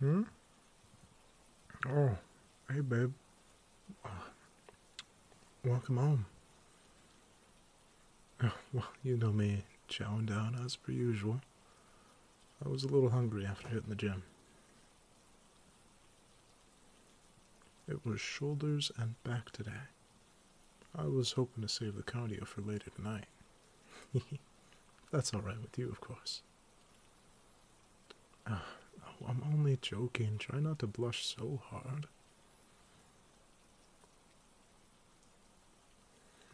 Hmm? Oh, hey, babe. Uh, welcome home. Well, you know me, chowing down as per usual. I was a little hungry after hitting the gym. It was shoulders and back today. I was hoping to save the cardio for later tonight. That's alright with you, of course. Uh, I'm only joking. Try not to blush so hard.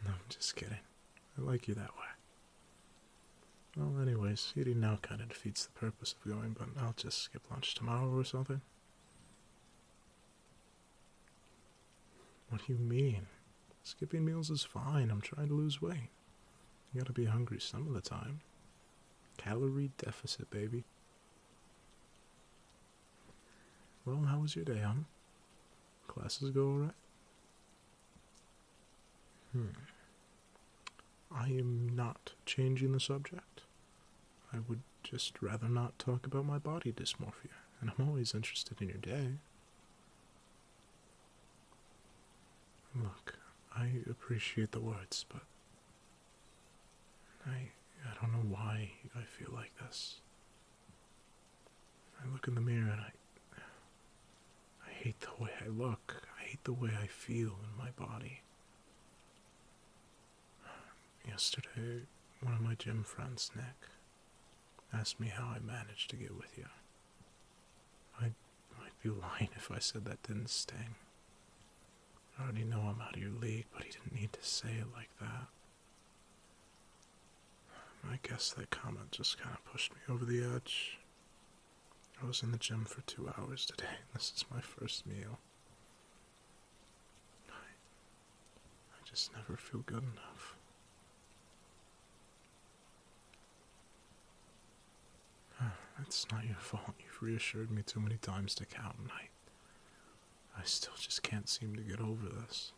No, I'm just kidding. I like you that way. Well, anyways, eating now kind of defeats the purpose of going, but I'll just skip lunch tomorrow or something. What do you mean? Skipping meals is fine. I'm trying to lose weight. You gotta be hungry some of the time. Calorie deficit, baby. Well, how was your day, hon? Classes go alright? Hmm. I am not changing the subject. I would just rather not talk about my body dysmorphia, and I'm always interested in your day. Look, I appreciate the words, but I I don't know why I feel like this. I look in the mirror and I I hate the way I look. I hate the way I feel in my body. Yesterday, one of my gym friends, Nick, asked me how I managed to get with you. I might be lying if I said that didn't sting. I already know I'm out of your league, but he didn't need to say it like that. I guess that comment just kind of pushed me over the edge. I was in the gym for two hours today, this is my first meal. I, I just never feel good enough. It's not your fault. You've reassured me too many times to count, and I, I still just can't seem to get over this.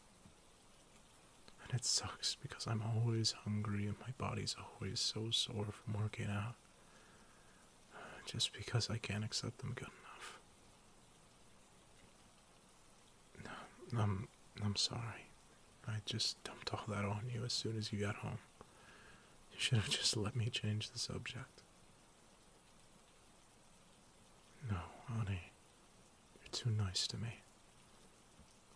And it sucks because I'm always hungry and my body's always so sore from working out. Just because I can't accept them good enough. I'm, I'm sorry. I just dumped all that on you as soon as you got home. You should have just let me change the subject. No, honey. You're too nice to me.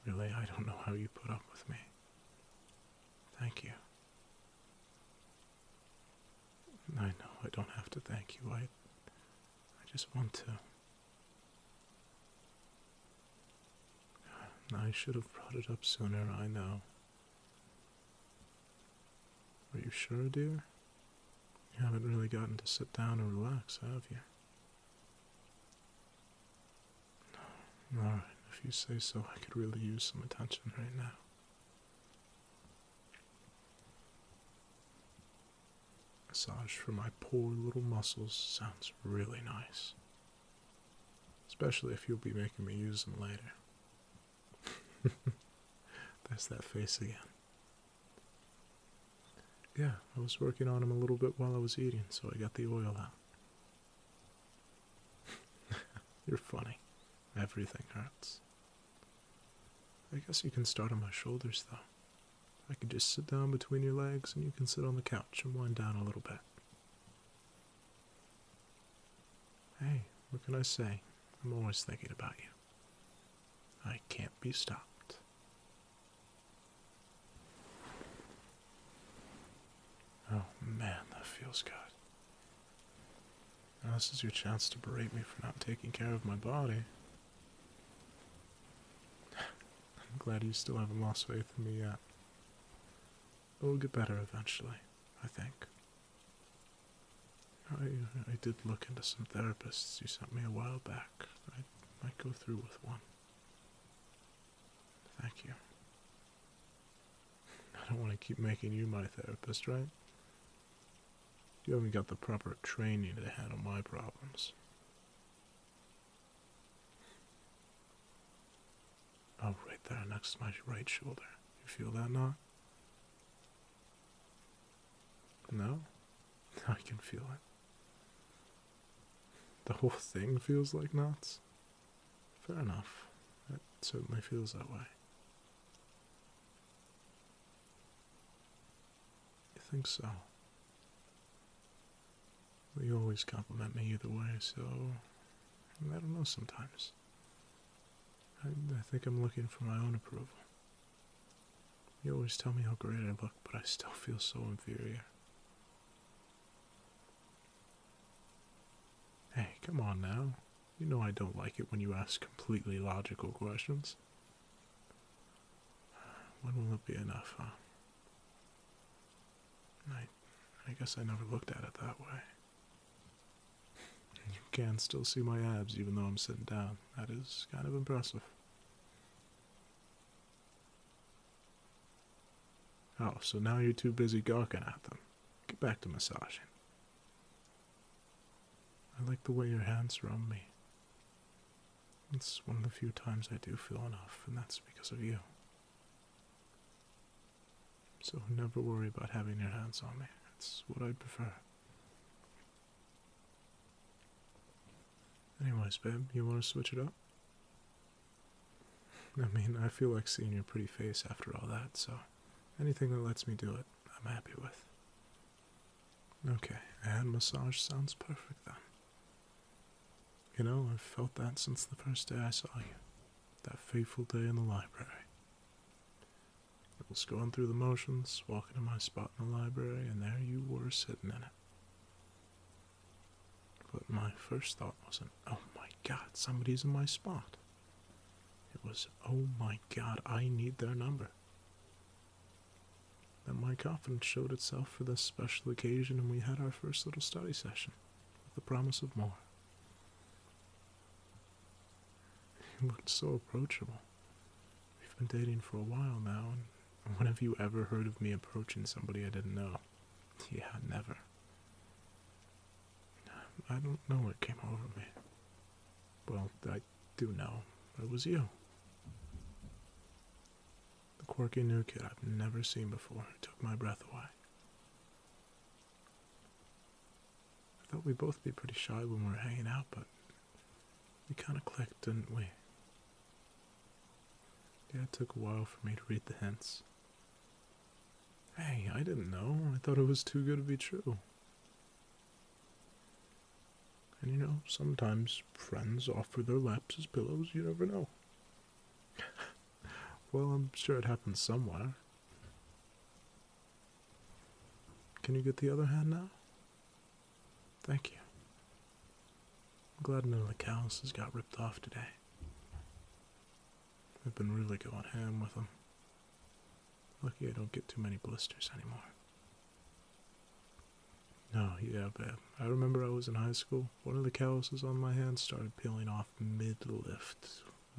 Really, I don't know how you put up with me. Thank you. I know I don't have to thank you. I just want to. I should have brought it up sooner, I know. Are you sure, dear? You haven't really gotten to sit down and relax, have you? No. Alright, if you say so, I could really use some attention right now. Massage for my poor little muscles sounds really nice. Especially if you'll be making me use them later. That's that face again. Yeah, I was working on him a little bit while I was eating, so I got the oil out. You're funny. Everything hurts. I guess you can start on my shoulders, though. I could just sit down between your legs and you can sit on the couch and wind down a little bit. Hey, what can I say? I'm always thinking about you. I can't be stopped. Oh man, that feels good. Now, this is your chance to berate me for not taking care of my body. I'm glad you still haven't lost faith in me yet. It will get better eventually, I think. I, I did look into some therapists you sent me a while back. I might go through with one. Thank you. I don't want to keep making you my therapist, right? You haven't got the proper training to handle my problems. Oh, right there next to my right shoulder. You feel that knot? No? I can feel it. The whole thing feels like knots? fair enough. It certainly feels that way. You think so? Well, you always compliment me either way, so I don't know sometimes. I, I think I'm looking for my own approval. You always tell me how great I look, but I still feel so inferior. Hey, come on now. You know I don't like it when you ask completely logical questions. When will it be enough, huh? I, I guess I never looked at it that way. You can still see my abs even though I'm sitting down. That is kind of impressive. Oh, so now you're too busy gawking at them. Get back to massaging. I like the way your hands are on me. It's one of the few times I do feel enough, and that's because of you. So never worry about having your hands on me. It's what I'd prefer. Anyways, babe, you want to switch it up? I mean, I feel like seeing your pretty face after all that, so anything that lets me do it, I'm happy with. Okay, hand massage sounds perfect then. You know, I've felt that since the first day I saw you. That fateful day in the library. I was going through the motions, walking to my spot in the library, and there you were sitting in it. But my first thought wasn't, oh my god, somebody's in my spot. It was, oh my god, I need their number. Then my confidence showed itself for this special occasion, and we had our first little study session, with the promise of more. You looked so approachable. We've been dating for a while now, and when have you ever heard of me approaching somebody I didn't know? Yeah, never. I don't know what came over me. Well, I do know. It was you. The quirky new kid I've never seen before took my breath away. I thought we'd both be pretty shy when we were hanging out, but we kind of clicked, didn't we? Yeah, it took a while for me to read the hints. Hey, I didn't know. I thought it was too good to be true. And you know, sometimes friends offer their laps as pillows, you never know. well, I'm sure it happens somewhere. Can you get the other hand now? Thank you. I'm glad none of the calluses got ripped off today. I've been really going ham with them. Lucky I don't get too many blisters anymore. No, yeah, babe. I remember I was in high school. One of the calluses on my hand started peeling off mid lift.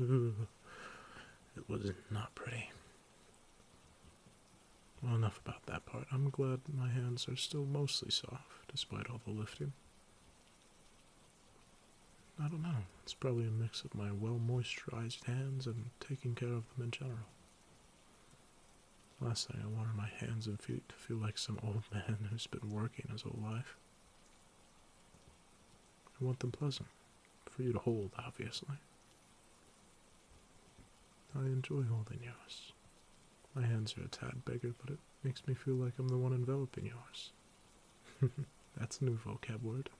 It was not pretty. Well, enough about that part. I'm glad my hands are still mostly soft, despite all the lifting. I don't know. It's probably a mix of my well moisturized hands and taking care of them in general. Last thing I wanted my hands and feet to feel like some old man who's been working his whole life. I want them pleasant, for you to hold, obviously. I enjoy holding yours. My hands are a tad bigger, but it makes me feel like I'm the one enveloping yours. That's a new vocab word.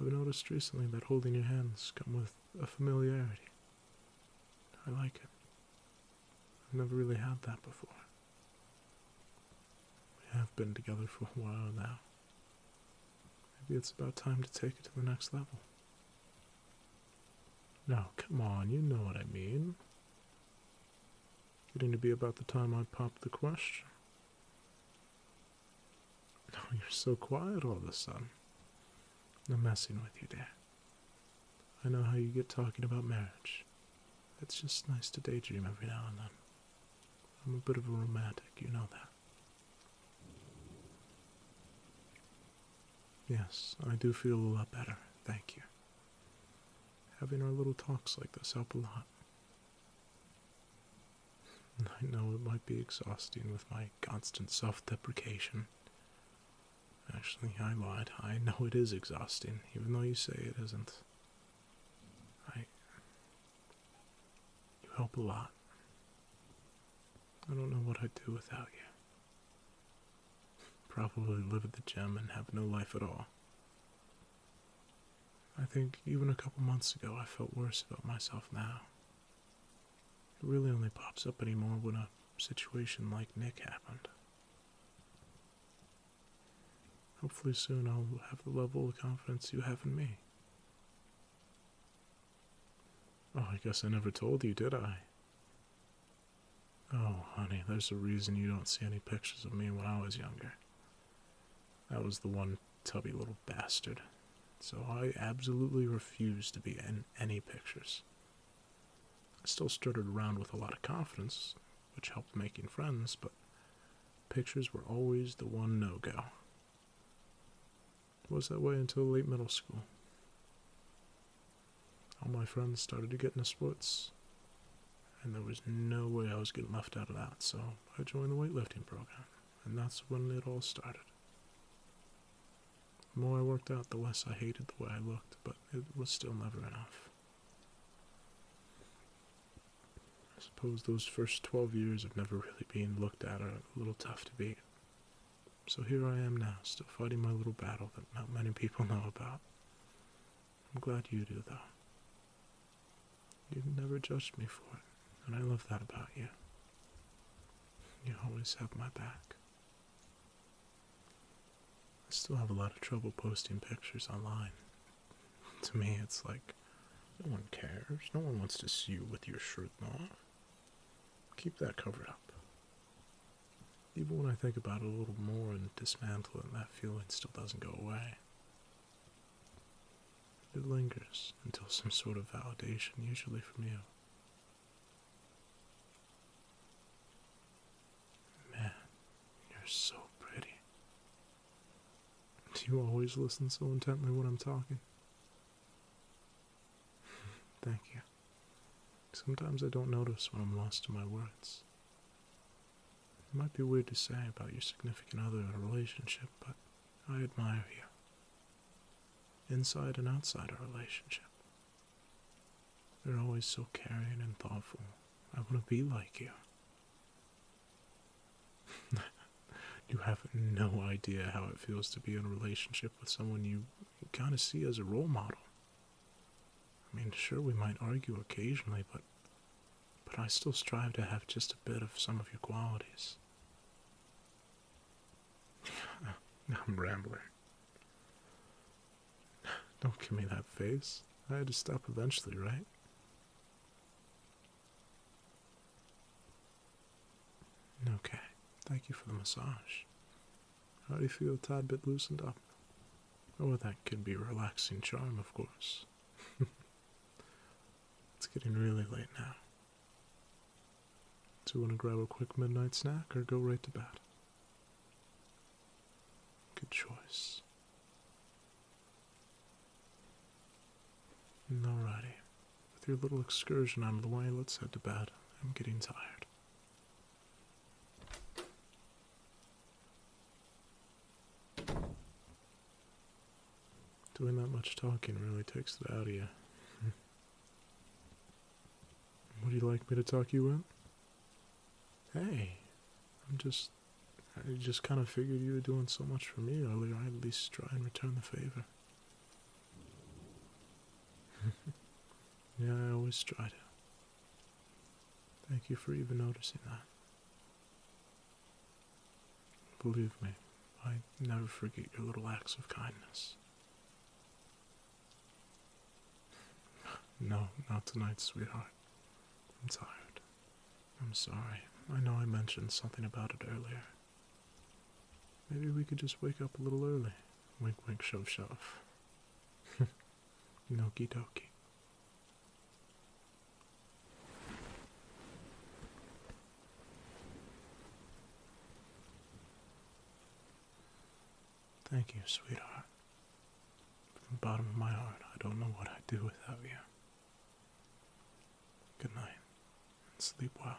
I've noticed recently that holding your hands come with a familiarity. I like it. I've never really had that before. We have been together for a while now. Maybe it's about time to take it to the next level. Now, come on, you know what I mean. Getting to be about the time I popped the question. Oh, you're so quiet all of a sudden. I'm messing with you, Dad. I know how you get talking about marriage. It's just nice to daydream every now and then. I'm a bit of a romantic, you know that. Yes, I do feel a lot better, thank you. Having our little talks like this help a lot. I know it might be exhausting with my constant self deprecation. Actually, I lied. I know it is exhausting, even though you say it isn't. I. You help a lot. I don't know what I'd do without you. Probably live at the gym and have no life at all. I think even a couple months ago I felt worse about myself now. It really only pops up anymore when a situation like Nick happened. Hopefully soon I'll have the level of confidence you have in me. Oh, I guess I never told you, did I? Oh, honey, there's a reason you don't see any pictures of me when I was younger. That was the one tubby little bastard. So I absolutely refused to be in any pictures. I still strutted around with a lot of confidence, which helped making friends, but pictures were always the one no go. Was that way until late middle school. All my friends started to get into sports, and there was no way I was getting left out of that, so I joined the weightlifting program, and that's when it all started. The more I worked out, the less I hated the way I looked, but it was still never enough. I suppose those first 12 years of never really being looked at are a little tough to beat. So here I am now, still fighting my little battle that not many people know about. I'm glad you do, though. You've never judged me for it, and I love that about you. You always have my back. I still have a lot of trouble posting pictures online. To me, it's like, no one cares. No one wants to see you with your shirt off. Keep that covered up. Even when I think about it a little more and dismantle it, that feeling still doesn't go away. It lingers until some sort of validation, usually from you. Man, you're so pretty. Do you always listen so intently when I'm talking? Thank you. Sometimes I don't notice when I'm lost in my words. It might be weird to say about your significant other in a relationship, but I admire you. Inside and outside a relationship. You're always so caring and thoughtful. I want to be like you. you have no idea how it feels to be in a relationship with someone you kind of see as a role model. I mean, sure, we might argue occasionally, but but I still strive to have just a bit of some of your qualities. I'm rambling. Don't give me that face. I had to stop eventually, right? Okay, thank you for the massage. How do you feel a tad bit loosened up? Oh, that could be a relaxing charm, of course. it's getting really late now. Do you want to grab a quick midnight snack or go right to bed? Good choice. Alrighty. With your little excursion out of the way, let's head to bed. I'm getting tired. Doing that much talking really takes it out of you. Would you like me to talk you in? Hey, I'm just. I just kind of figured you were doing so much for me earlier, I'd at least try and return the favor. yeah, I always try to. Thank you for even noticing that. Believe me, I never forget your little acts of kindness. No, not tonight, sweetheart. I'm tired. I'm sorry. I know I mentioned something about it earlier. Maybe we could just wake up a little early. Wink, wink, shove, shove. Noki dokie. Thank you, sweetheart. From the bottom of my heart, I don't know what I'd do without you. Good night, and sleep well.